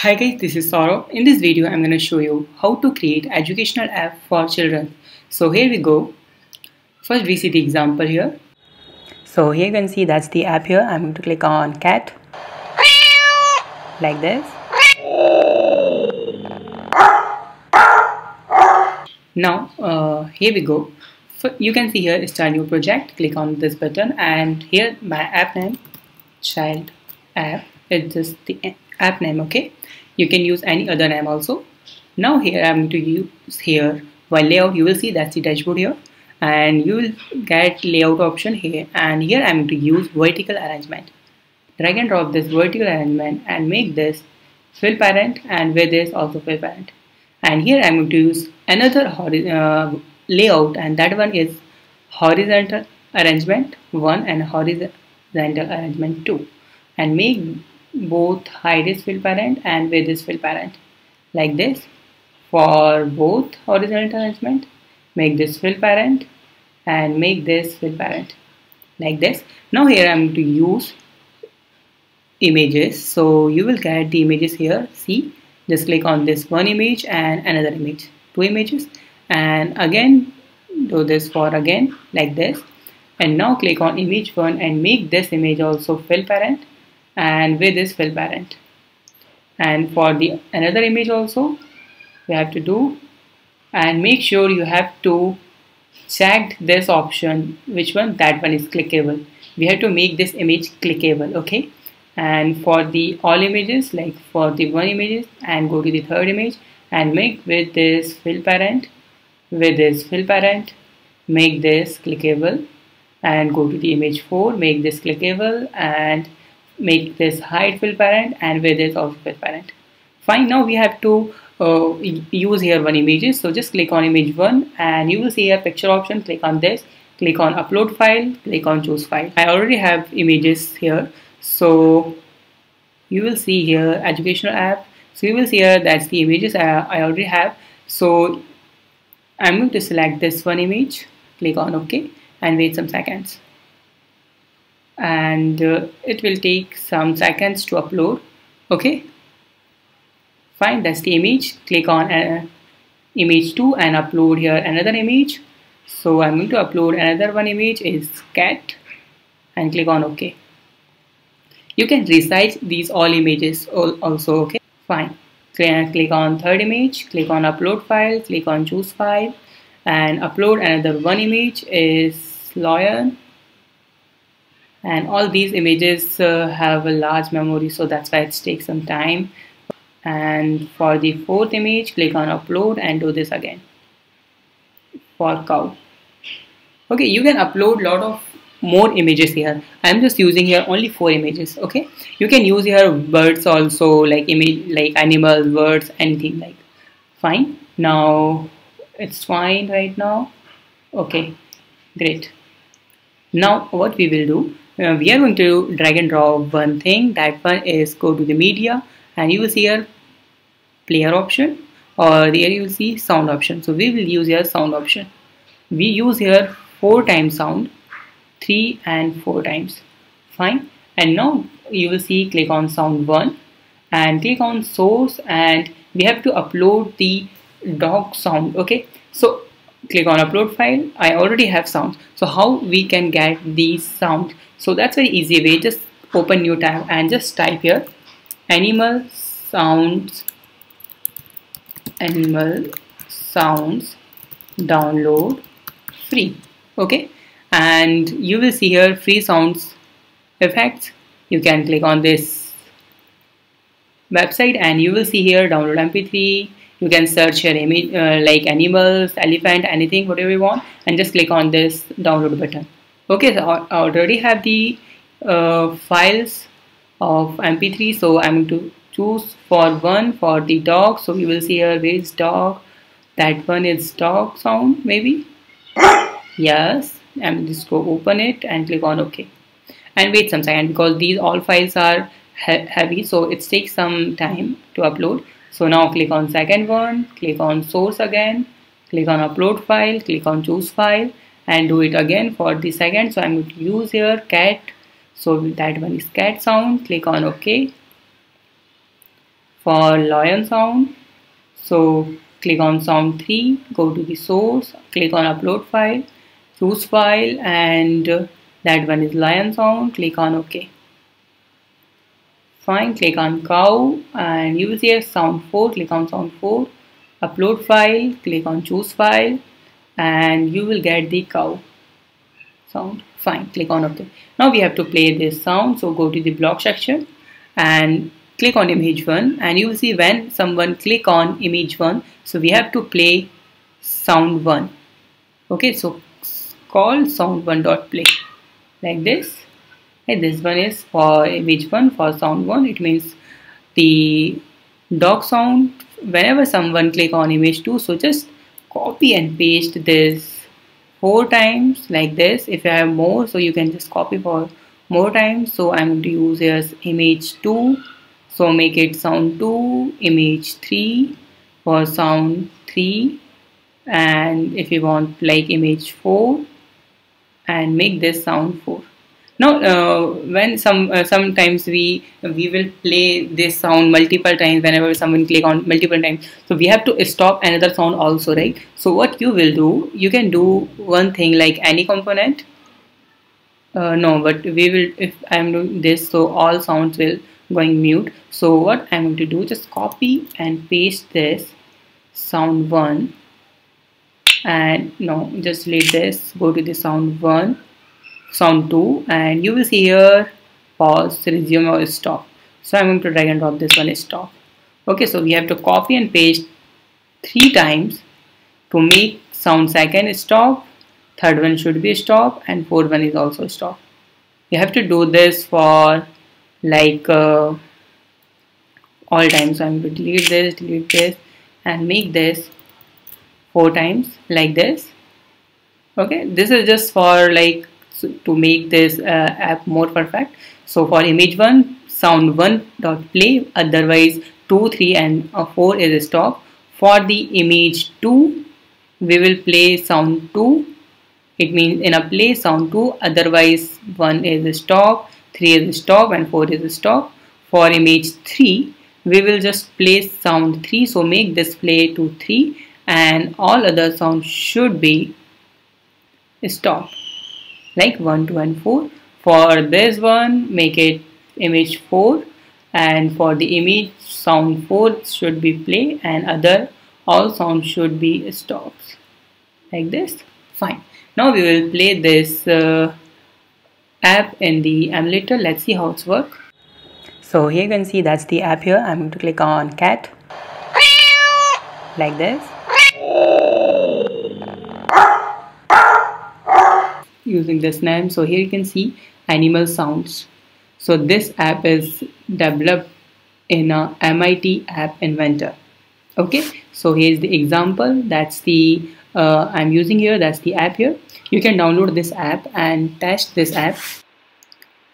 Hi guys, this is Sourabh. In this video, I'm going to show you how to create educational app for children. So here we go. First, we see the example here. So here you can see that's the app here. I'm going to click on cat like this. Now uh, here we go. So you can see here start new project. Click on this button and here my app name child app. It's just the app name. Okay? You can use any other name also. Now here I'm going to use here. While layout you will see that's the dashboard here. And you will get layout option here. And here I'm going to use vertical arrangement. Drag and drop this vertical arrangement and make this fill parent and with this also fill parent. And here I'm going to use another uh, layout. And that one is horizontal arrangement 1 and horizontal arrangement 2 and make both high-res fill parent and width fill parent. Like this for both horizontal arrangement make this fill parent and make this fill parent. Like this. Now here I'm going to use images. So you will get the images here. See just click on this one image and another image. Two images. And again do this for again like this. And now click on image one and make this image also fill parent and with this fill parent. And for the another image also we have to do. And make sure you have to check this option which one that one is clickable. We have to make this image clickable okay? And for the all images like for the one images and go to the third image and make with this fill parent with this fill parent make this clickable and go to the image 4 make this clickable and make this hide fill parent and with this also fill parent. Fine now we have to uh, use here one images. So just click on image one and you will see a picture option. Click on this. Click on upload file. Click on choose file. I already have images here. So you will see here educational app. So you will see here that's the images I, I already have. So I'm going to select this one image. Click on OK and wait some seconds and uh, it will take some seconds to upload. Okay? Fine that's the image. Click on uh, image 2 and upload here another image. So I'm going to upload another one image is cat. And click on OK. You can resize these all images also okay? Fine. Click on third image. Click on upload file. Click on choose file. And upload another one image is lion and all these images uh, have a large memory so that's why it takes some time. And for the fourth image click on upload and do this again. For cow okay you can upload lot of more images here. I'm just using here only four images okay? You can use here birds also like image like animals birds anything like fine. Now it's fine right now. Okay great. Now what we will do uh, we are going to drag and drop one thing. That one is go to the media and you will see here player option or there you will see sound option. So we will use here sound option. We use here four times sound three and four times. Fine. And now you will see click on sound one and click on source and we have to upload the dog sound. Okay. So click on upload file I already have sounds. So how we can get these sounds? So that's very easy way. Just open new tab and just type here animal sounds animal sounds download free. Okay? And you will see here free sounds effects. You can click on this website and you will see here download mp3 you can search your image uh, like animals elephant anything whatever you want and just click on this download button. Okay so I already have the uh, files of mp3 so I'm going to choose for one for the dog. So you will see here where is dog. That one is dog sound maybe? Yes. I'm just go open it and click on OK and wait some second because these all files are he heavy so it takes some time to upload so now click on second one, click on source again, click on upload file, click on choose file and do it again for the second. So I'm going to use here cat. So that one is cat sound, click on OK. for lion sound so click on sound 3 go to the source click on upload file choose file and that one is lion sound click on ok fine click on cow and will see sound 4 click on sound 4 upload file click on choose file and you will get the cow sound. Fine click on ok now we have to play this sound so go to the block section and click on image 1 and you will see when someone click on image 1 so we have to play sound 1 okay so call sound 1 dot play like this and this one is for image 1 for sound 1 it means the dog sound. Whenever someone click on image 2 so just copy and paste this four times like this. If you have more so you can just copy for more times. So I'm going to use here image 2 so make it sound 2 image 3 for sound 3 and if you want like image 4 and make this sound 4 now uh, when some uh, sometimes we we will play this sound multiple times whenever someone click on multiple times. So we have to stop another sound also right? So what you will do you can do one thing like any component. Uh, no but we will if I'm doing this so all sounds will going mute. So what I'm going to do just copy and paste this sound 1 and no just delete this go to the sound 1 sound 2 and you will see here pause resume or stop. So I'm going to drag and drop this one is stop. Okay so we have to copy and paste three times to make sound second stop third one should be stop and fourth one is also stop. You have to do this for like uh, all times. So I'm going to delete this delete this and make this four times like this. Okay this is just for like to make this uh, app more perfect. So for image 1 sound 1 dot play otherwise 2 3 and uh, 4 is a stop for the image 2 we will play sound 2 it means in a play sound 2 otherwise 1 is a stop 3 is a stop and 4 is a stop for image 3 we will just play sound 3 so make this play to 3 and all other sounds should be stop like 1 2 and 4 for this one make it image 4 and for the image sound 4 should be play and other all sound should be stops. Like this? Fine. Now we will play this uh, app in the emulator. Let's see how it's work. So here you can see that's the app here. I'm going to click on cat. Like this using this name. So here you can see animal sounds. So this app is developed in a MIT app inventor. Okay? So here's the example. That's the uh, I'm using here. That's the app here. You can download this app and test this app.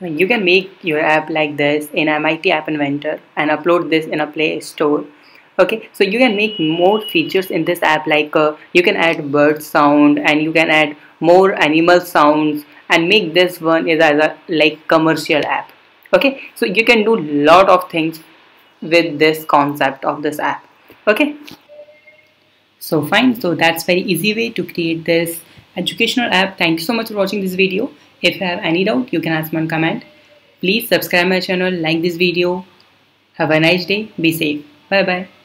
You can make your app like this in MIT app inventor and upload this in a play store. Okay? So you can make more features in this app like uh, you can add bird sound and you can add more animal sounds and make this one is as a like commercial app. Okay? So you can do a lot of things with this concept of this app. Okay? So fine. So that's very easy way to create this educational app. Thank you so much for watching this video. If you have any doubt you can ask me on comment. Please subscribe my channel like this video. Have a nice day. Be safe. Bye bye